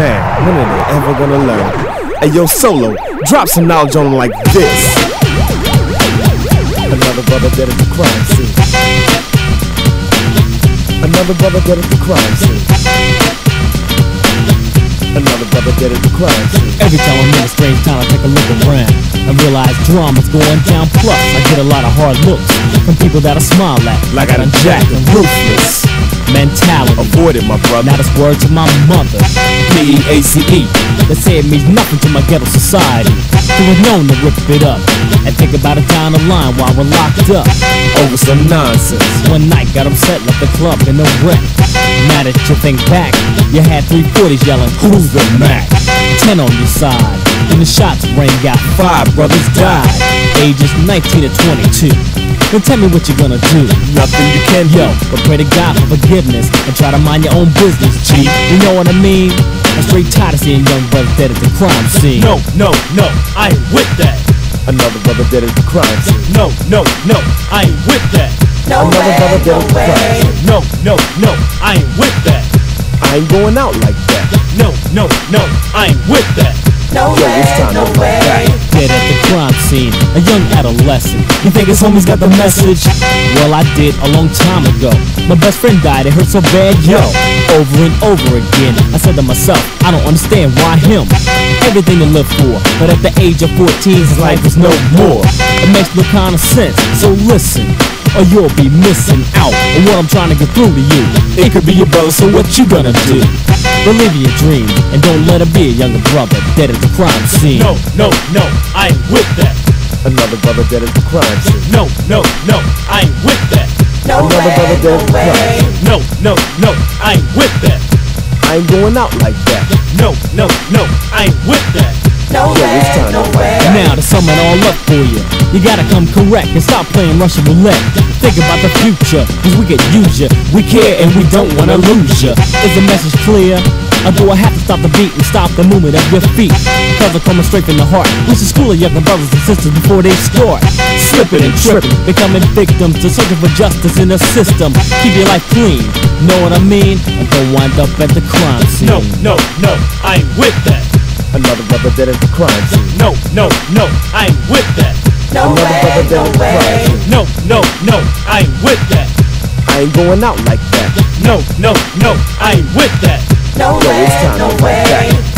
Man, when are they ever gonna learn? Hey, yo, Solo, drop some knowledge on them like this. Another brother dead at the crime scene. Another brother dead at the crime scene. Another brother dead at the crime scene. Every time I'm in a strange town, I take a look around and realize drama's going down. Plus, I get a lot of hard looks from people that I smile at, Like I done jacked them ruthless. mentality. Avoid it, my brother. Now that's word to my mother. P-E-A-C-E. They say it means nothing to my ghetto society. Who was known to rip it up and think about it down the line while we're locked up. Over some nonsense. One night got upset, left the club in a wreck. Now that you think back, you had three 340s yelling, Who's the Mac? 10 on your side. When the shots rang out, five brothers died. Ages 19 to 22. Then tell me what you're gonna do. Nothing you can do. Yo, but pray to God for forgiveness and try to mind your own business, G. You know what I mean? I'm straight tired of seeing young brothers dead at the crime scene. No, no, no, I ain't with that. Another brother dead at the crime scene. No, no, no, I ain't with that. Another brother dead at the crime scene. No, no, no, I ain't with that. I ain't going out like that. No, no, no, I ain't with that. Yo, it's time to run crime scene, a young adolescent. You think his homies got the message? Well, I did a long time ago. My best friend died, it hurt so bad, yo. Over and over again, I said to myself, I don't understand why him. Everything to live for, but at the age of 14, his life is no more. It makes no kind of sense, so listen. Or you'll be missing out on what I'm trying to get through to you. It could be your brother, so what you gonna do? Believe your dream, and don't let it be a younger brother dead at the crime scene. No, no, no, I ain't with that. Another brother dead at the crime scene. No, no, no, I ain't with that. Another brother dead at the crime scene. No, no, no, I ain't with that. I ain't going out like that. No, no, no, I ain't with that. Yo, it's time to run back. Now to sum it all up for you, you gotta come correct and stop playing Russian roulette. Think about the future, cause we could use ya. We care and we don't wanna lose ya. Is the message clear? Or do I have to stop the beat and stop the movement of your feet? Cause I'm coming straight from the heart. We should school our younger brothers and sisters before they start. Slipping and tripping, becoming victims to searching for justice in the system. Keep your life clean, know what I mean? And don't wind up at the crime scene. No, no, no, I ain't with that. Another brother dead at the crime scene. No, no, no, I ain't with that. Another brother dead at the crime scene. No, no, no, I ain't with that. I ain't going out like that. No, no, no, I ain't with that. Yo, it's time to run back.